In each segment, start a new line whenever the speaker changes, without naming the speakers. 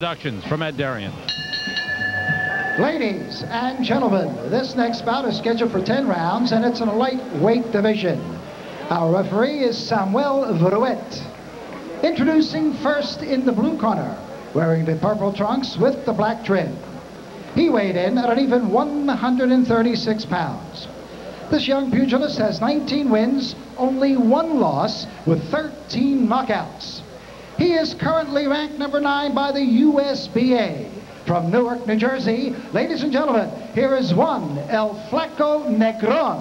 Productions from Ed Derian.
Ladies and gentlemen, this next bout is scheduled for 10 rounds and it's in a lightweight division. Our referee is Samuel Viruet. Introducing first in the blue corner, wearing the purple trunks with the black trim. He weighed in at an even 136 pounds. This young pugilist has 19 wins, only one loss, with 13 knockouts. He is currently ranked number nine by the USBA. From Newark, New Jersey, ladies and gentlemen, here is one, El Flaco Negron.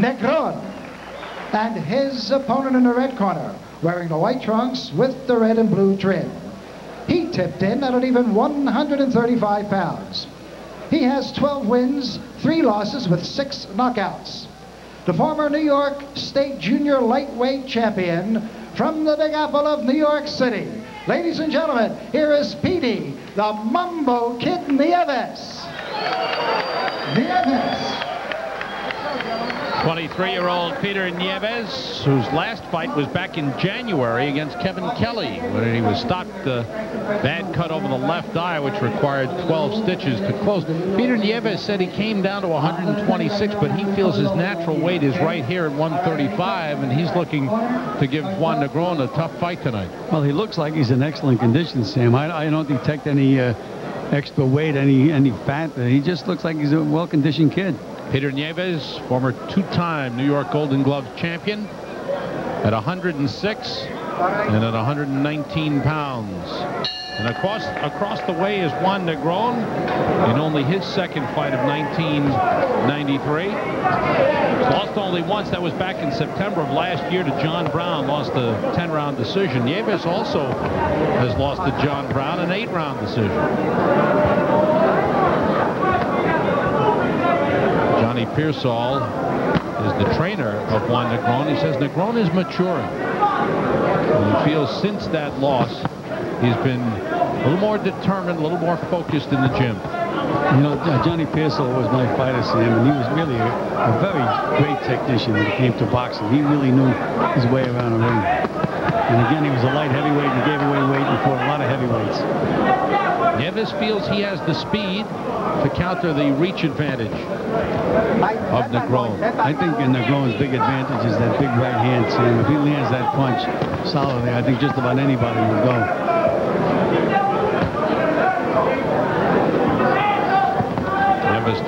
Negron. And his opponent in the red corner, wearing the white trunks with the red and blue trim. He tipped in at an even 135 pounds. He has 12 wins, three losses with six knockouts. The former New York State Junior Lightweight Champion from the Big Apple of New York City. Ladies and gentlemen, here is Petey, the Mambo Kid Nieves. Nieves.
23-year-old Peter Nieves, whose last fight was back in January against Kevin Kelly, where he was stopped uh, bad cut over the left eye, which required 12 stitches to close. Peter Nieves said he came down to 126, but he feels his natural weight is right here at 135, and he's looking to give Juan Negron a tough fight tonight.
Well, he looks like he's in excellent condition, Sam. I, I don't detect any uh, extra weight, any any fat. He just looks like he's a well-conditioned kid.
Peter Nieves, former two-time New York Golden Gloves champion at 106 and at 119 pounds. And across across the way is Juan Negron in only his second fight of 1993. Lost only once. That was back in September of last year to John Brown. Lost a 10-round decision. Nieves also has lost to John Brown an 8-round decision. Johnny Persol is the trainer of Juan Negron. He says Negron is maturing. And he feels since that loss, he's been a little more determined, a little more focused in the gym.
You know, Johnny Persol was my fighter, Sam, and he was really a, a, very great technician when it came to boxing. He really knew his way around the ring. And again, he was a light heavyweight and gave away weight and fought a lot of heavyweights.
Nieves feels he has the speed to counter the reach advantage of Negron.
I think in Negron's big advantage is that big right hand, Sam. If he lands that punch solidly, I think just about anybody will go.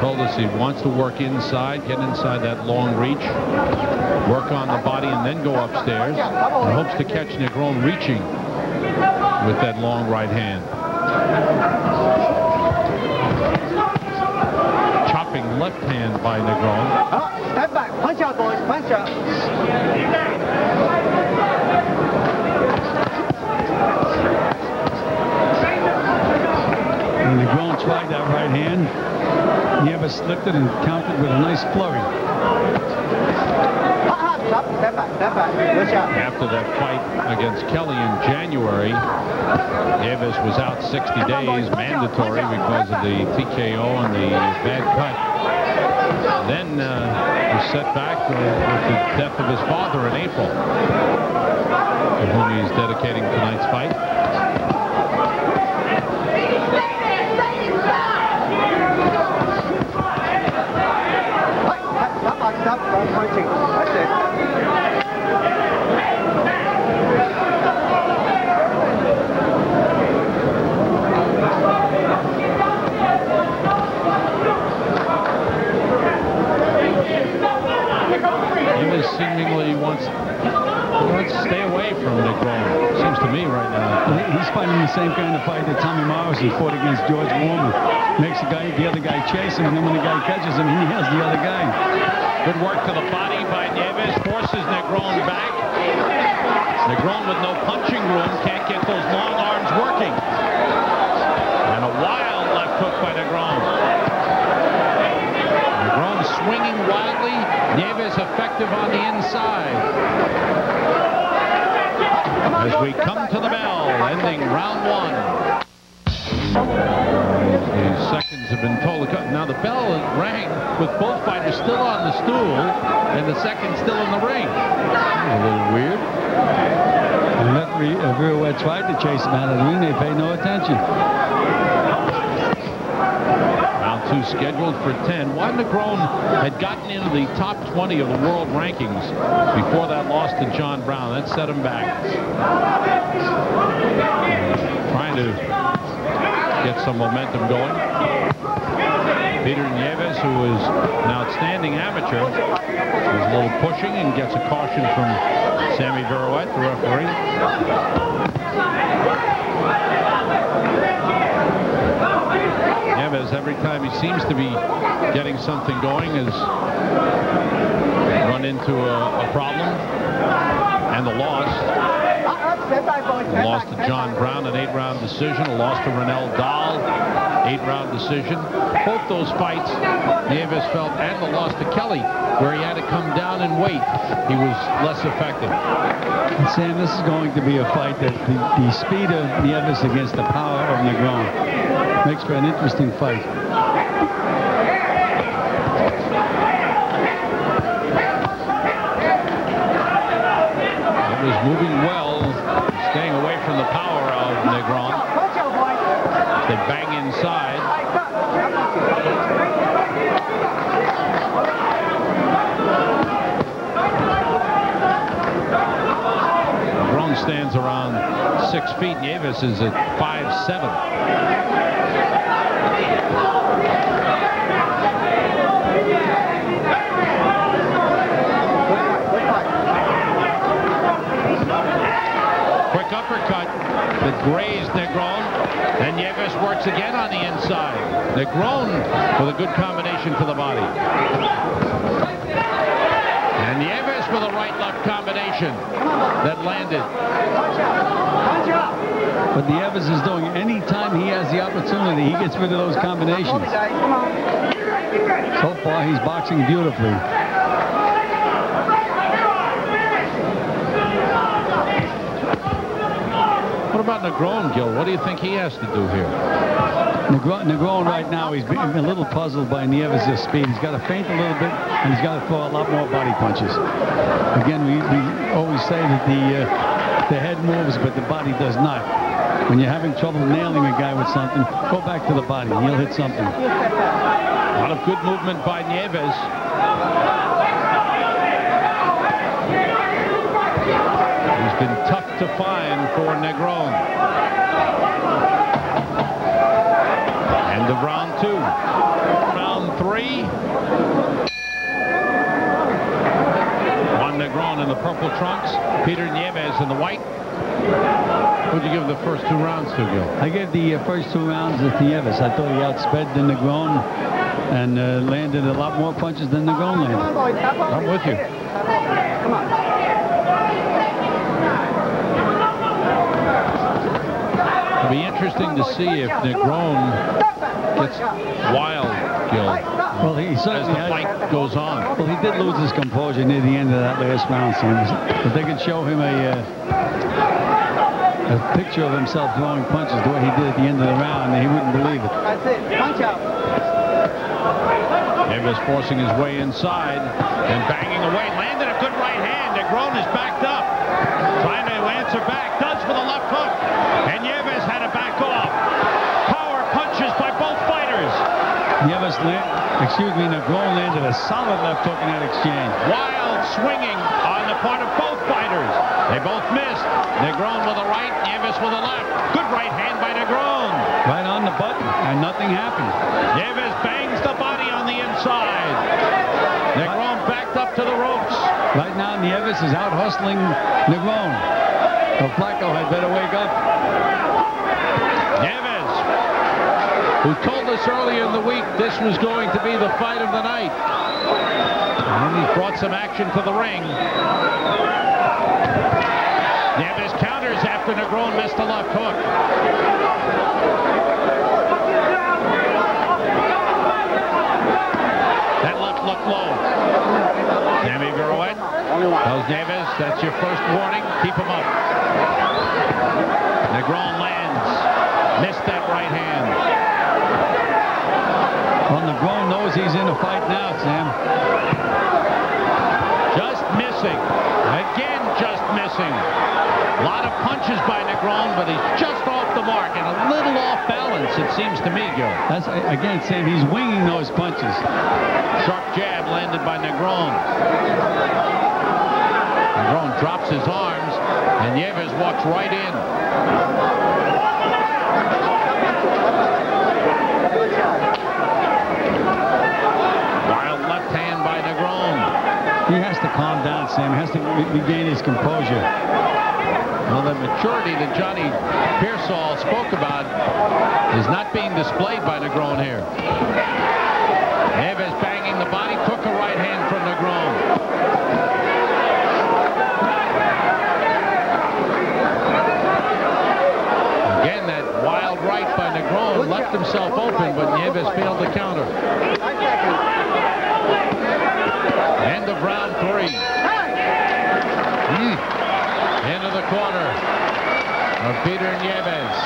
Told us he wants to work inside, get inside that long reach, work on the body, and then go upstairs. And hopes to catch Negron reaching with that long right hand. Chopping left hand by Negron.
Step back. Punch out, boys. Punch out.
And Negron tried that right hand. Nieves slipped it and countered with a nice flurry.
After that fight against Kelly in January, Nieves was out 60 days, mandatory because of the TKO and the bad cut. Then uh, was set back with the death of his father in April, to whom he's dedicating tonight's fight. Seemingly wants, wants to stay away from Negron. Seems to me right now.
He's fighting the same kind of fight that Tommy Morrison fought against George Foreman. Makes the guy, the other guy chase him, and then when the guy catches him, he nails the other guy.
Good work to the body by Nieves. Forces Negron back. Negron with no punching room. Can't get those long arms working. And a wild left hook by Negron. Swinging wildly. Nieves effective on the inside. As we come to the bell, ending round one. The seconds have been told. Now the bell rang with both fighters still on the stool and the second still in the ring. a little weird.
And referee uh, tried to chase him out of the ring. They paid no attention.
Two scheduled for 10. Juan Negron had gotten into the top 20 of the world rankings before that loss to John Brown. That set him back. Trying to get some momentum going. Peter Nieves, who is an outstanding amateur, is a little pushing and gets a caution from Sammy Viruet, the referee. Nieves, every time he seems to be getting something going, has run into a, a problem. And the loss a loss to John Brown, an eight-round decision. A loss to Renell Dahl, eight-round decision. Both those fights, Nieves felt, and the loss to Kelly, where he had to come down and wait, he was less effective.
And Sam, this is going to be a fight that the, the speed of Nieves against the power of Negron makes for an interesting fight.
It was moving well, staying away from the power of Negron. They bang inside. Negron stands around six feet. Nieves is at five seven. Quick uppercut that grazed Negron. And Nieves works again on the inside. Negron with a good combination for the body. And Nieves with a right-left combination that landed.
But Nieves is doing anytime he has the opportunity, he gets rid of those combinations. So far, he's boxing beautifully.
What about Negron, Gil? What do you think he has to do here?
Negron, Negron right now, he's being a little puzzled by Nieves' speed. He's got to feint a little bit, and he's got to throw a lot more body punches. Again, we, we always say that the, uh, the head moves, but the body does not. When you're having trouble nailing a guy with something, go back to the body. He'll hit something.
A lot of good movement by Nieves. He's been tough to find for Negron. End of round two. Round three. Juan Negron in the purple trunks. Peter Nieves in the white. Who'd you give the first two rounds to, Gil?
I gave the uh, first two rounds to Nieves. I thought he outsped the Negron and uh, landed a lot more punches than Negron landed.
I'm with you.
Come on.
It'll be interesting to see if Negron gets wild, Gil,
Well, he
as the
certainly has,
fight goes on.
Well, he did lose his composure near the end of that last round, Sam. If they could show him a, uh, a picture of himself throwing punches the way he did at the end of the round, and he wouldn't believe it.
That's it. Punch out.
Davis forcing his way inside and banging away. Landed a good right hand. Negron is backed up. Trying to answer back. Does for the left hook. And Nieves had to back off. Power punches by both fighters.
Nieves, excuse me, Negron landed a solid left hook in that exchange.
Wild swinging on the part of both fighters. They both missed. Negron with a right, Nieves with a left. Good right hand by Negron.
Right on the button, and nothing happened.
Nieves bangs the body on the inside. Negron backed up to the ropes.
Right now, Nieves is out hustling Negron. So Flaco had better wake up.
Nieves, who told us earlier in the week this was going to be the fight of the night. And he's brought some action to the ring. Nieves counters after Negron missed a left hook. That left looked low. Sammy Viruet tells Nieves, that's your first warning. Keep him up. Negron lands. Missed that right hand.
Well, Negron knows he's in a fight now, Sam.
Missing. Again just missing. A lot of punches by Negron, but he's just off the mark and a little off balance, it seems to me, Gil.
That's again, Sam. He's winging those punches.
Sharp jab landed by Negron. Negron drops his arms, and Nieves walks right in. Wild left hand by Negron.
He has to calm down, Sam. Has to re- regain his composure.
Well, the maturity that Johnny Persol spoke about is not being displayed by Negron here. Nieves banging the body, took a right hand from Negron. Again, that wild right by Negron left himself open, but Nieves failed to counter. End of round three. Hmm. Into the corner of Peter Nieves.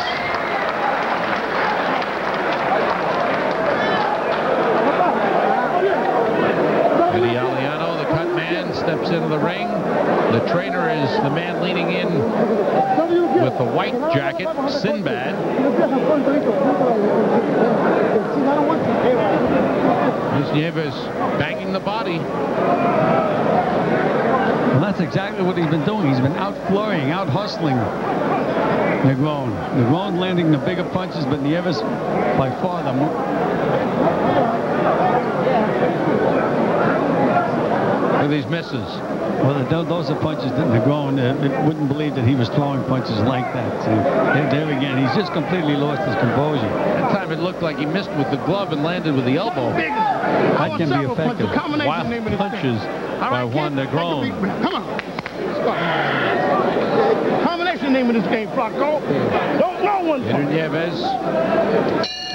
Eddie Aliano, cut man, steps into the ring. The trainer is the man leaning in with the white jacket, Sinbad. Nieves banging the body.
Well, that's exactly what he's been doing. He's been out flurrying, out hustling Negron. Negron landing the bigger punches, but Nieves by far the more.
Look at these misses.
Well, those are punches that Negron uh, wouldn't believe that he was throwing punches like that. See, there, there again, he's just completely lost his composure.
That time it looked like he missed with the glove and landed with the elbow.
That can be
several punches.
effective.
Combination
Wild
name of
punches
thing.
by
All right,
Juan
kid, take a
Negron.
big breath. Come on. Start. Combination name of this game, Flaco. Don't know one
Peter
punch.
Nieves.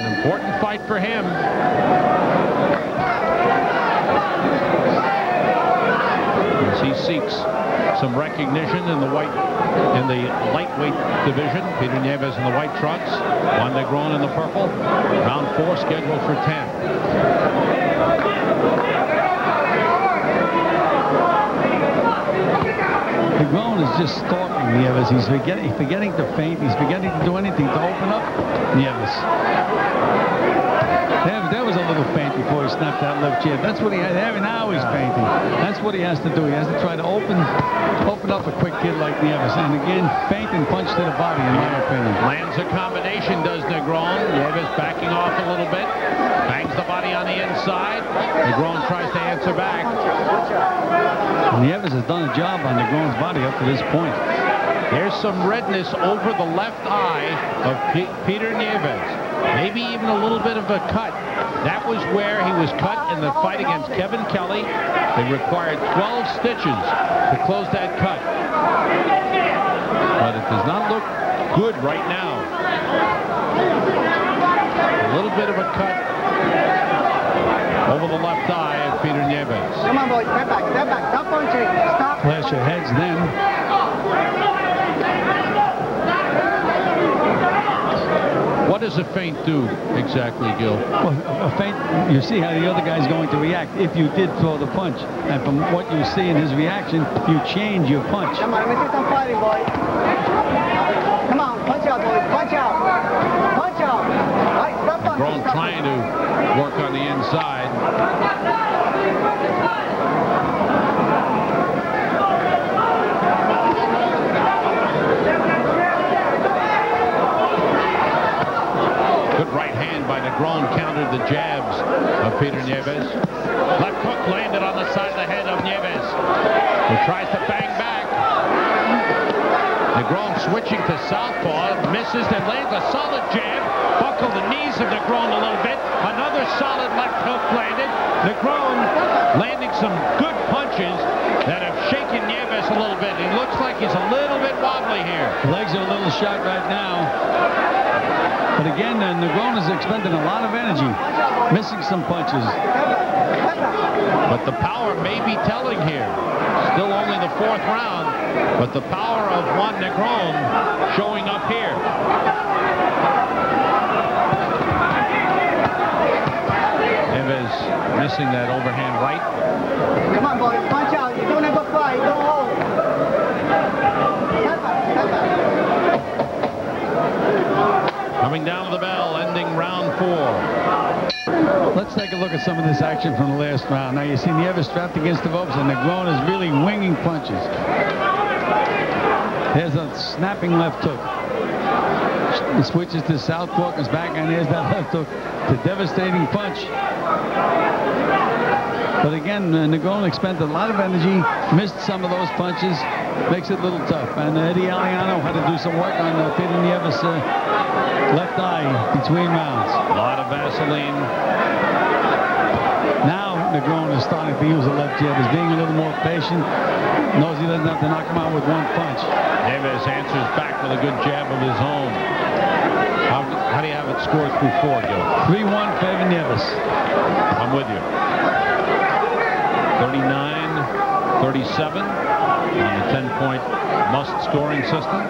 An important fight for him. As he seeks some recognition in the white, in the lightweight division. Peter Nieves in the white trunks. Juan Negron in the purple. Round four scheduled for 10.
De Negron is just stalking Nieves. He's forgetting, forgetting to feint. He's forgetting to do anything to open up Nieves. There, there was a little feint before he snapped that left jab. That's what he had. Now he's feinting. That's what he has to do. He has to try to open, open up a quick kid like Nieves. And again, feint and punch to the body, in my opinion.
Lands a combination, does Negron. Nieves backing off a little bit. Bangs the body on the inside. Negron tries to answer back.
Nieves has done a job on Negron's body up to this point.
There's some redness over the left eye of P Peter Nieves. Maybe even a little bit of a cut. That was where he was cut in the fight against Kevin Kelly. They required 12 stitches to close that cut. But it does not look good right now. A little bit of a cut over the left eye of Peter Nieves.
Come on, boys. Step back. Step back. Stop punching. Stop.
Clash your heads then.
What does a feint do exactly, Gil?
Well, a feint, you see how the other guy's going to react if you did throw the punch. And from what you see in his reaction, you change your punch.
Come on, let me see some fighting, boys. Come on, punch out, boys. Punch out. Punch out. All right, stop punching.
Grown
Stop
trying to work on the inside. Good right by countered the jabs of Peter Nieves. Left hook landed on the side of the head of Nieves, who tries to bang back. Negron switching to southpaw, misses, then lands a solid jab. Buckled the knees of Negron a little bit. Another solid left hook landed. Negron landing some good punches that have shaken Nieves a little bit. He looks like he's a little bit wobbly here.
Legs are a little shot right now. But again, uh, Negron is expending a lot of energy, missing some punches.
But the power may be telling here. Still only the fourth round, but the power of Juan Negron showing up here. Nieves missing that overhand right.
Come on, boy. Punch out. You're doing a good fight. Don't hold.
Coming down to the bell, ending round four.
Let's take a look at some of this action from the last round. Now you see Nieves strapped against the ropes, and Negron is really winging punches. There's a snapping left hook. He switches to southpaw, comes back, and there's that left hook. A devastating punch. But again, uh, Negron expended a lot of energy, missed some of those punches, makes it a little tough. And uh, Eddie Aliano had to do some work on uh, Peter Nieves' uh, left eye between rounds.
A lot of Vaseline.
Now Negron is starting to use the left jab. He's being a little more patient. Knows he doesn't have to knock him out with one punch.
Nieves answers back with a good jab of his own. How, how do you have it scored through four, Gil?
3-1 favor Nieves.
I'm with you. 39, 37 on the 10-point must scoring system.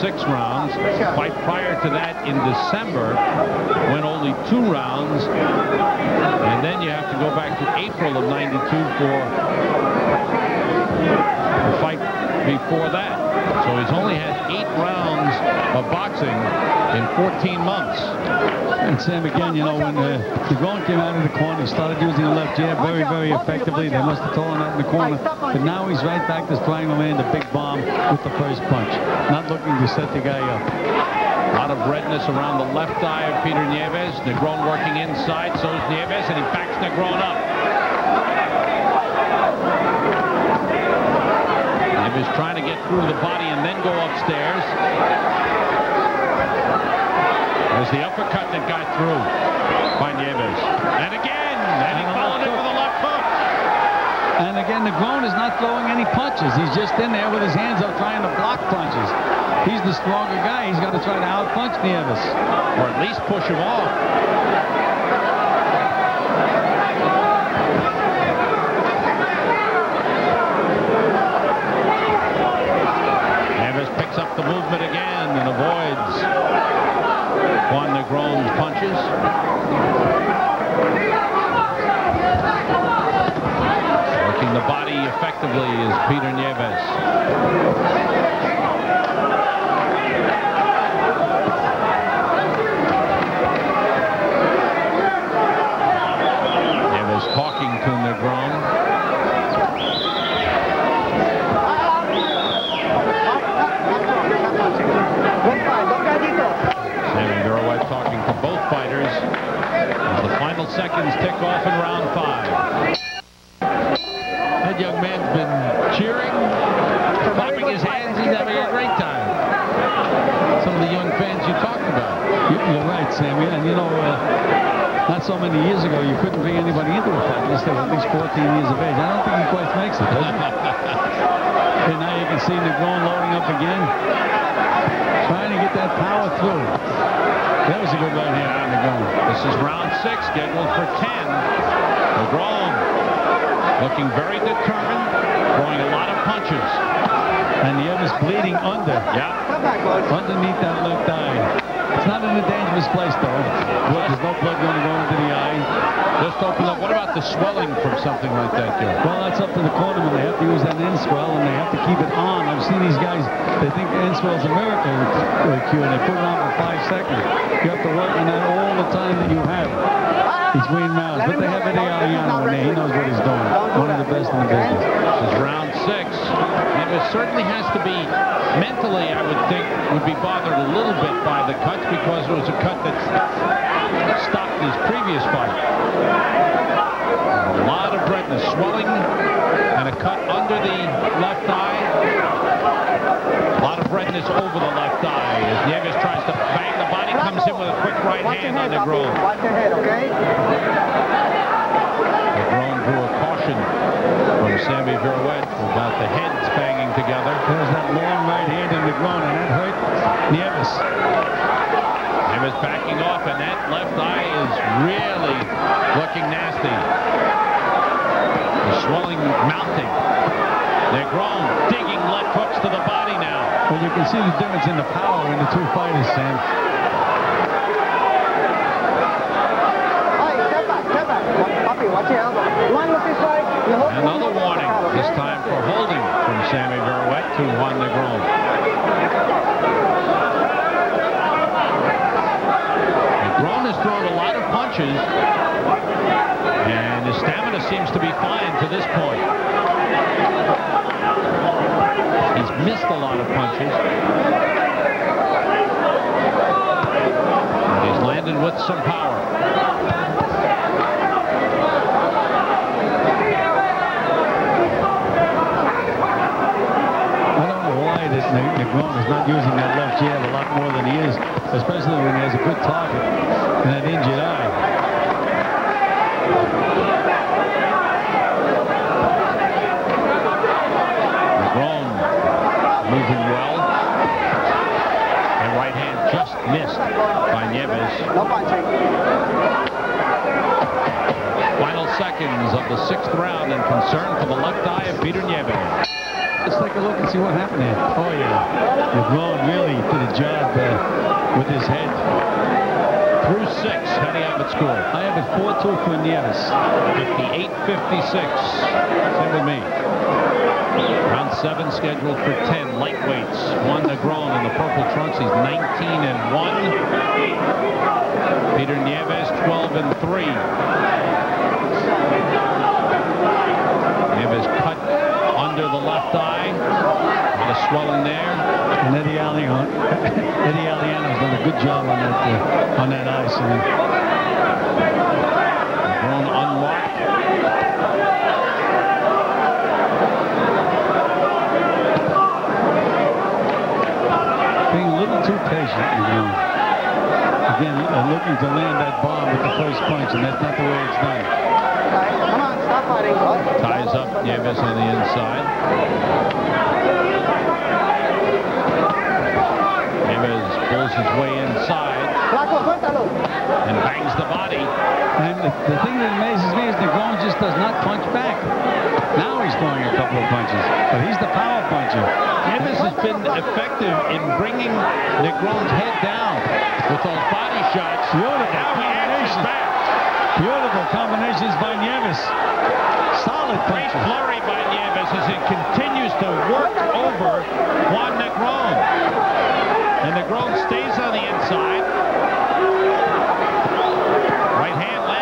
Six rounds. Fight prior to that in December went only two rounds. And then you have to go back to April of 92 for the fight before that. So he's only had eight rounds of boxing in 14 months.
And Sam, again, you know, when uh, Negron came out of the corner, he started using the left jab very, very effectively. They must have told him that in the corner. But now he's right back to trying to land a big bomb with the first punch. Not looking to set the guy up.
A lot of redness around the left eye of Peter Nieves. Negron working inside, so is Nieves, and he backs Negron up. Nieves trying to get through the body and then go upstairs. There's the uppercut that got through by Nieves. And again, and he followed it with a left hook.
And again, Negron is not throwing any punches. He's just in there with his hands up trying to block punches. He's the stronger guy. He's got to try to outpunch Nieves.
Or at least push him off. Nieves picks up the movement again and avoids Juan Negron's punches. The body effectively is Peter Nieves. Nieves talking to Negron. Sammy talking to both fighters the final seconds tick off in round five. That young man's been cheering, clapping his hands. He's having a great time. Some of the young fans you talked about.
You- You're right, Sam. Yeah, And you know, uh, not so many years ago, you couldn't bring anybody into a fight unless they were at least 14 years of age. I don't think he quite makes it, does he? and now you can see Negron loading up again. Trying to get that power through. That was a good right hand on Negron.
This is round six, scheduled for 10. Negron looking very determined, throwing a lot of punches.
And Nieves bleeding under.
Yeah.
Come back.
Underneath that left eye. It's not in a dangerous place, though. There's no blood going to go into the eye.
Just open up. What about the swelling from something like that, Joe?
Well, that's up to the cornerman. They have to use that Enswell, and they have to keep it on. I've seen these guys, they think the Enswell's a miracle cure, and they put it on for five seconds. You have to work on that all the time that you have between rounds. But they have Eddie Aliano in there. He knows what he's doing. One of the best in the business.
This is round six. It certainly has to be mentally, I would think, would be bothered a little bit by the cuts because it was a cut that stopped his previous fight. A lot of redness, swelling, and a cut under the left eye. A lot of redness over the left eye as Nieves tries to bang the body, comes in with a quick right
Watch your
hand on the groin.
Watch your head, okay?
motion from Sammy Viruet about the heads banging together.
There's that long right hand in McMahon, and that hurt Nieves.
Nieves backing off, and that left eye is really looking nasty. The swelling mounting. Negron digging left hooks to the body now.
Well, you can see the difference in the power in the two fighters, Sam.
Hey, step back, step back. Puppy, watch your elbow. Another warning, this time
for holding from Sammy Viruet to Juan Negron. Negron has thrown a lot of punches, and his stamina seems to be fine to this point. He's missed a lot of punches. And he's landed with some power.
Ne- is not using that left jab a lot more than he is, especially when he has a good target and an injured eye.
Negron moving well. And right hand just missed by Nieves. Final seconds of the sixth round and concern for the left eye of Peter Nieves.
Let's take a look and see what happened there. Oh, yeah. Negron really did a job uh, with his head.
Through six, how do you have it scored?
I have it 4-2 for Nieves.
58-56. Same with me. Round seven scheduled for 10 lightweights. Juan Negron in the purple trunks. He's 19 and 1. Peter Nieves 12 and 3. Nieves cut under the left eye. A lot of swelling there.
And Eddie Aliano, Eddie Aliano's done a good job on that uh, on that eye, Sam.
Negron unmarked.
Being a little too patient, Negron. Again, uh, looking to land that bomb with the first punch, and that's not the way it's done.
Ties up Nieves on the inside. Nieves pulls his way inside and bangs the body.
And the, the thing that amazes me is Negron just does not punch back. Now he's throwing a couple of punches, but he's the power puncher.
Nieves has been effective in bringing Negron's head down with those body shots.
Beautiful
Now he answers back.
Beautiful combinations by Nieves. Solid
Great flurry by Nieves as he continues to work over Juan Negron. And Negron stays on the inside. Right hand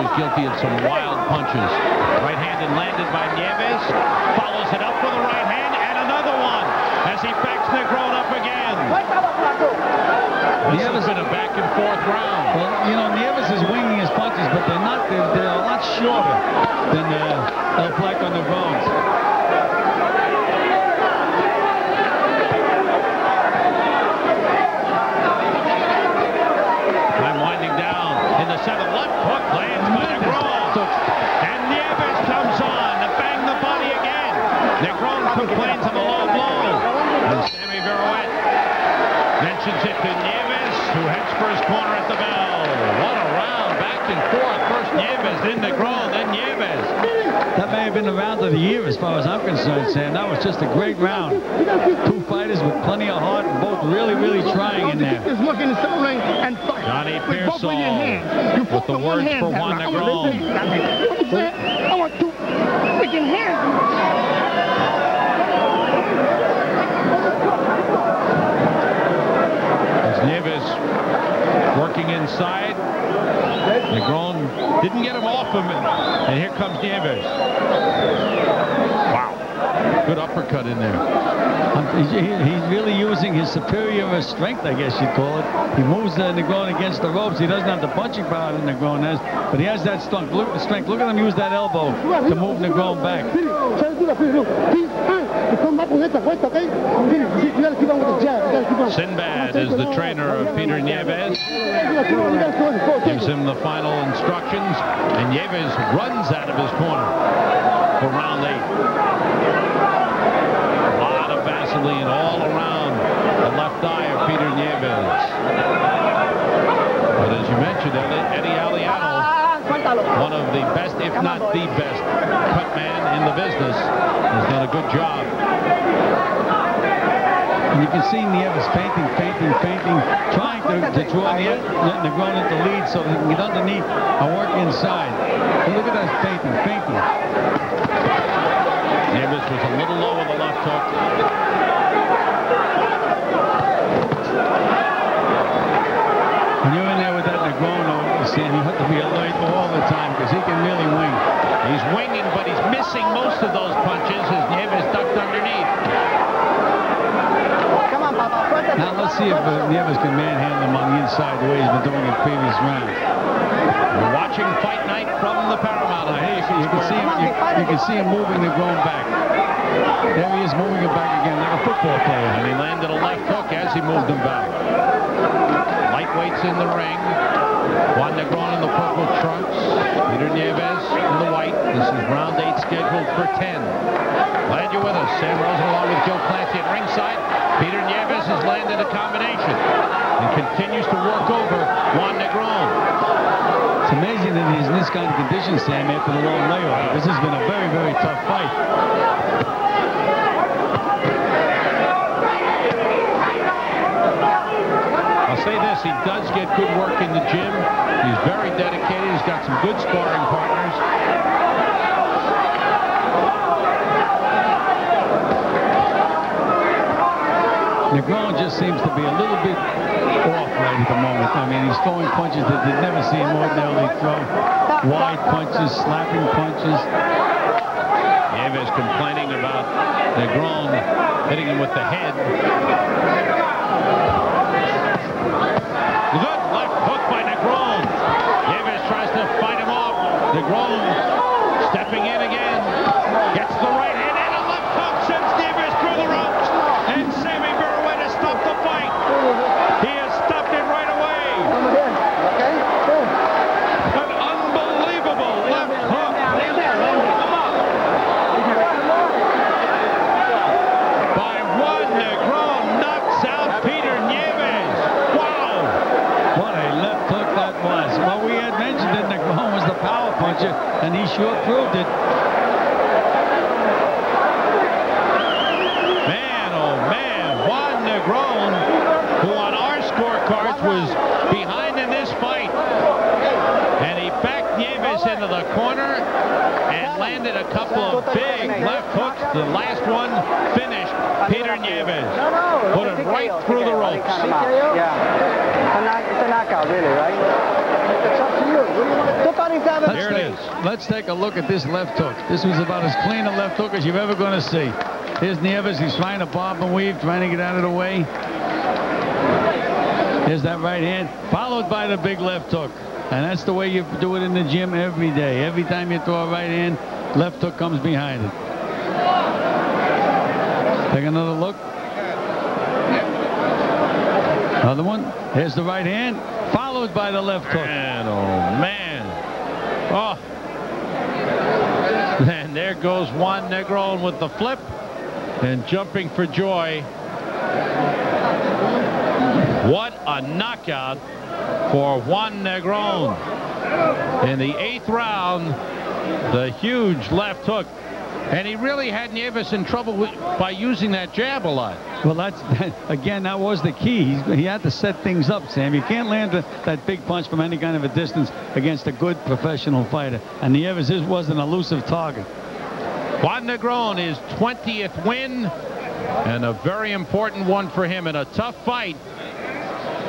Both guilty of some wild punches. Right handed landed by Nieves. Follows it up with a right hand and another one as he backs the Negron up again. This has been a back and forth round.
Well, you know, Nieves is winging his punches, but they're not, they're, they're a lot shorter than uh, El Flaco Negron's.
Time winding down in the seventh. Left hook lands by Negron. And Nieves comes on to bang the body again. Negron complains of a low blow. And Sammy Viruet mentions it to Nieves, who heads for his corner at the bell. What a round, back and forth. First Nieves, then Negron, then Nieves.
That may have been the round of the year as far as I'm concerned, Sam. That was just a great round. Two fighters with plenty of heart and both really, really trying in there.
Just look in the center ring and fight.
Johnny
with both of your
Persol
hands.
With the
with
words
one
for
that
Juan
round. I want
Negron.
to listen. What you said? I want two freaking hands.
As Nieves working inside. Negron didn't get him off him. And here comes Nieves. Good uppercut in there.
Um, he's, really using his superior strength, I guess you'd call it. He moves the Negron against the ropes. He doesn't have the punching power that Negron has, but he has that strength. Look strength. Look at him use that elbow to move Negron back.
Sinbad is the trainer of Peter Nieves. Gives him the final instructions, and Nieves runs out of his corner for round eight. A of Vaseline all around the left eye of Peter Nieves. But as you mentioned, Eddie Aliano, one of the best, if not the best, cut man in the business, has done a good job.
And you can see Nieves fainting, fainting, fainting, trying to, to draw the, Negron into lead so he can get underneath and work inside. But look at that fainting, fainting.
Nieves was a little low with the left hook.
When you're in there with that Negron, Sam, you have to be alert all the time because he can really wing.
He's winging, but he's missing most of those punches His as is ducked underneath.
Now let's see if uh, Nieves can manhandle him on the inside the way he's been doing in previous rounds.
We're watching Fight Night from the Paramount.
Hey, you, you, can see him. You, you, can see him moving the grown back. There he is, moving it back again like a football player.
And he landed a left hook as he moved him back. Lightweights in the ring. Juan Negron in the purple trunks. Peter Nieves in the white. This is round eight scheduled for 10. Glad you're with us. Sam Rosen along with Joe Clancy at ringside. Peter Nieves has landed a combination and continues to work over Juan Negron.
It's amazing that he's in this kind of condition, Sam, after the long layoff. This has been a very, very tough fight.
I'll say this, he does get good work in the gym. He's very dedicated. He's got some good sparring partners.
Negron just seems to be a little bit off right at the moment. I mean, he's throwing punches that you'd never see him ordinarily throw. Wide punches, slapping punches.
Nieves complaining about Negron hitting him with the head. Good left hook by Negron. Nieves tries to fight him off. Negron stepping in again. Gets the right hand and a left hook sends Nieves through the ropes. And Sammy Berwin has stopped the fight. He has stopped it right away. An unbelievable left hook. By Juan Negron knocks out Peter Nieves. Wow.
What a left hook that was. Well, we had mentioned that Negron was the power puncher, and he sure proved it.
Man, oh man, Juan Negron, who on our scorecards was behind in this fight. And he backed Nieves into the corner and landed a couple of big left hooks. The last one finished Peter Nieves. Put him right through the ropes.
Yeah. It's a knockout, really, right?
27. It is.
Let's take a look at this left hook. This was about as clean a left hook as you're ever going to see. Here's Nieves. He's trying to bob and weave, trying to get out of the way. Here's that right hand, followed by the big left hook. And that's the way you do it in the gym every day. Every time you throw a right hand, left hook comes behind it. Take another look. Another one. Here's the right hand, followed by the left hook.
Man, oh man. Oh. And there goes Juan Negron with the flip and jumping for joy. What a knockout for Juan Negron. In the eighth round, the huge left hook. And he really had Nieves in trouble with, by using that jab a lot.
Well, that's again, that was the key. He's, he had to set things up, Sam. You can't land a, that big punch from any kind of a distance against a good professional fighter. And Nieves is, was an elusive target.
Juan Negron, his 20th win, and a very important one for him in a tough fight.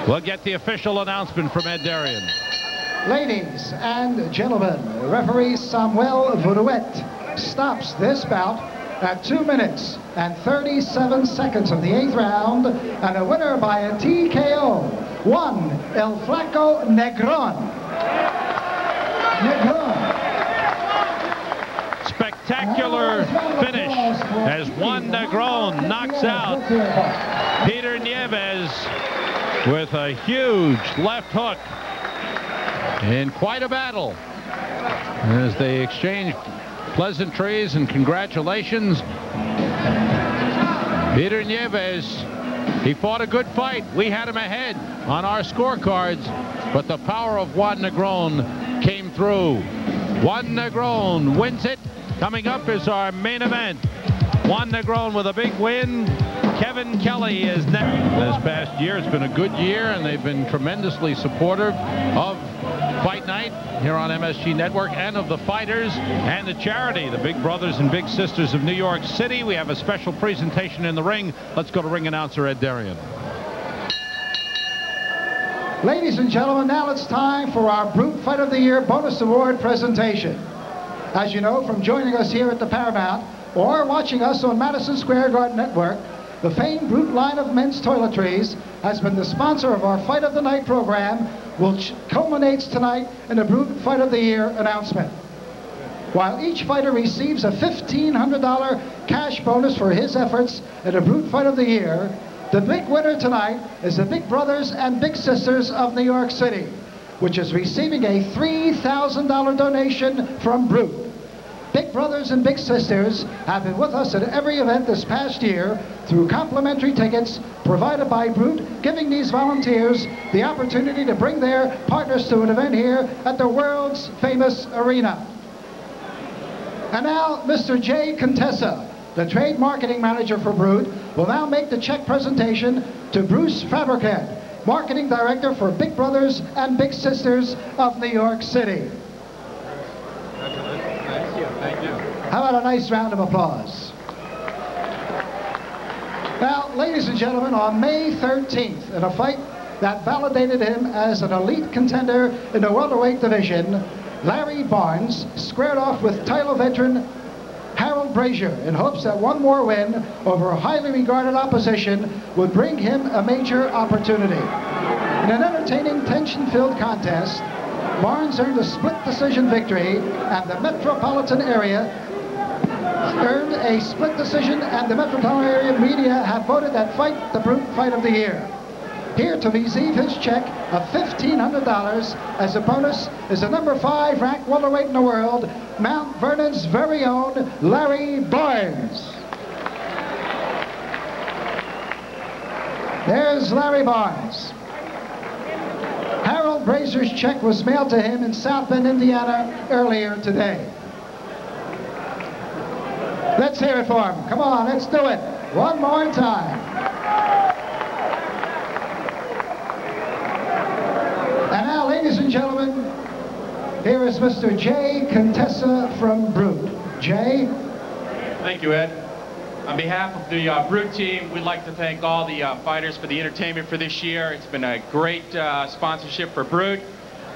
We'll get the official announcement from Ed Derian.
Ladies and gentlemen, referee Samuel Viruet stops this bout at 2 minutes and 37 seconds of the eighth round, and a winner by a TKO, one El Flaco Negron. Negron.
Spectacular finish as Juan Negron knocks out Peter Nieves with a huge left hook in quite a battle as they exchange pleasantries and congratulations. Peter Nieves, he fought a good fight. We had him ahead on our scorecards, but the power of Juan Negron came through. Juan Negron wins it. Coming up is our main event. Juan Negron with a big win. Kevin Kelly is next. This past year, it's been a good year, and they've been tremendously supportive of Fight Night here on MSG Network and of the fighters and the charity, the Big Brothers and Big Sisters of New York City. We have a special presentation in the ring. Let's go to ring announcer Ed Derian.
Ladies and gentlemen, now it's time for our Brut Fight of the Year bonus award presentation. As you know from joining us here at the Paramount or watching us on Madison Square Garden Network, the famed Brut line of men's toiletries has been the sponsor of our Fight of the Night program, which culminates tonight in a Brut Fight of the Year announcement. While each fighter receives a $1,500 cash bonus for his efforts in a Brut Fight of the Year, the big winner tonight is the Big Brothers and Big Sisters of New York City, which is receiving a $3,000 donation from Brut. Big Brothers and Big Sisters have been with us at every event this past year through complimentary tickets provided by Brut, giving these volunteers the opportunity to bring their partners to an event here at the world's famous arena. And now, Mr. Jay Contessa, the trade marketing manager for Brut, will now make the check presentation to Bruce Fabricat, marketing director for Big Brothers and Big Sisters of New York City. How about a nice round of applause? Now, ladies and gentlemen, on May 13th, in a fight that validated him as an elite contender in the welterweight division, Larry Barnes squared off with title veteran Harold Brazier in hopes that one more win over a highly regarded opposition would bring him a major opportunity. In an entertaining, tension-filled contest, Barnes earned a split decision victory and the metropolitan area earned a split decision and the metropolitan area media have voted that fight the Brut fight of the year. Here to receive his check of $1,500 as a bonus is the number five ranked welterweight in the world, Mount Vernon's very own Larry Barnes. There's Larry Barnes. Harold Brazier's check was mailed to him in South Bend, Indiana earlier today. Let's hear it for him. Come on, let's do it. One more time. And now, ladies and gentlemen, here is Mr. Jay Contessa from Brut. Jay?
Thank you, Ed. On behalf of the uh, Brut team, we'd like to thank all the uh, fighters for the entertainment for this year. It's been a great uh, sponsorship for Brut.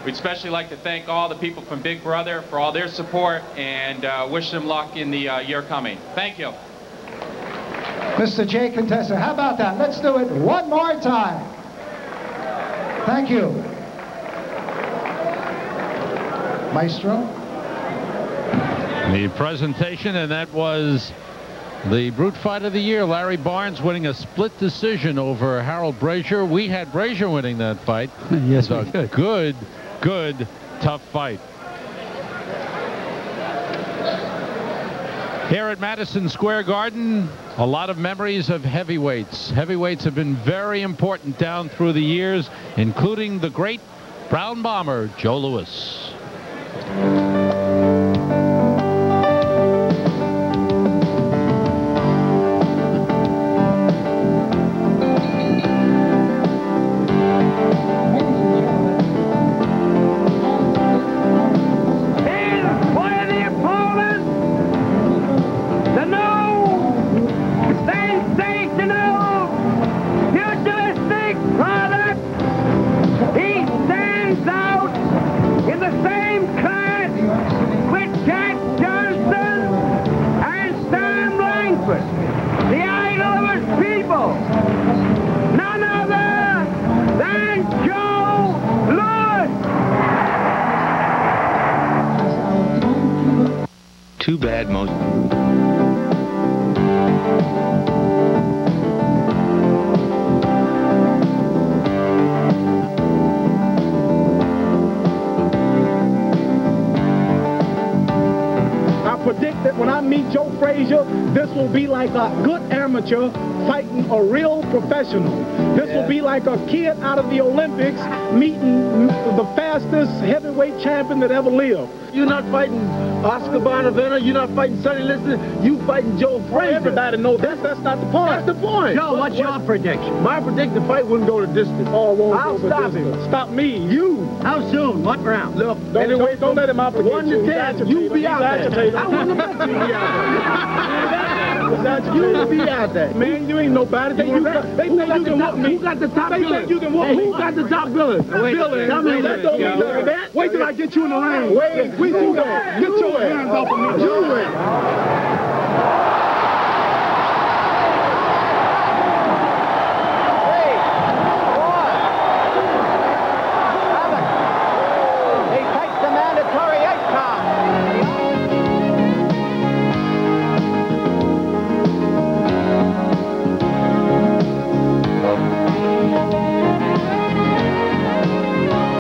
We'd especially like to thank all the people from Big Brother for all their support and uh, wish them luck in the uh, year coming. Thank you.
Mr. Jay Contessa, how about that? Let's do it one more time. Thank you. Maestro?
The presentation, and that was the Brut Fight of the Year. Larry Barnes winning a split decision over Harold Brazier. We had Brazier winning that fight.
yes,
a
we did.
good, good, tough fight. Here at Madison Square Garden, a lot of memories of heavyweights. Heavyweights have been very important down through the years, including the great Brown Bomber, Joe Louis.
Too bad most...
I predict that when I meet Joe Frazier, this will be like a good amateur fighting a real professional. This will be like a kid out of the Olympics meeting the fastest heavyweight champion that ever lived.
You're not fighting Oscar Bonavena. You're not fighting Sonny Liston. You fighting Joe Frazier.
Everybody knows that. That's not the point.
That's the point.
Joe, what's your prediction?
My prediction, the fight wouldn't go to distance.
Oh, won't
I'll
go
stop
distance.
him.
Stop me.
You.
How soon? What round?
Look,
Don't,
anyway,
don't, don't let him obligate
One to ten, you
agitated.
be out there. I want to bet you be out there. Be out there.
Man, you ain't nobody. They,
You
you,
got-
they
who
think
got
you
the
can
top-
whoop me.
Who got the top
They think you can whoop
Hey. Who got the top billing?
Billing.
Tell me
Wait,
that.
don't do that. Wait till I get you in the ring.
Wait,
we do that. Get
You
your hands off of me.
You it.